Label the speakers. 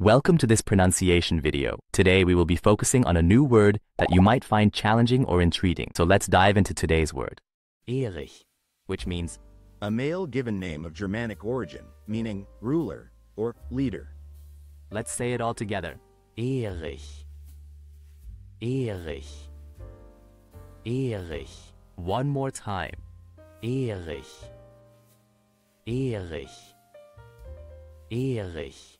Speaker 1: Welcome to this pronunciation video. Today we will be focusing on a new word that you might find challenging or intriguing. So let's dive into today's word. Erich, which means
Speaker 2: A male given name of Germanic origin, meaning ruler or leader.
Speaker 1: Let's say it all together. Erich. Erich. Erich. One more time. Erich. Erich. Erich.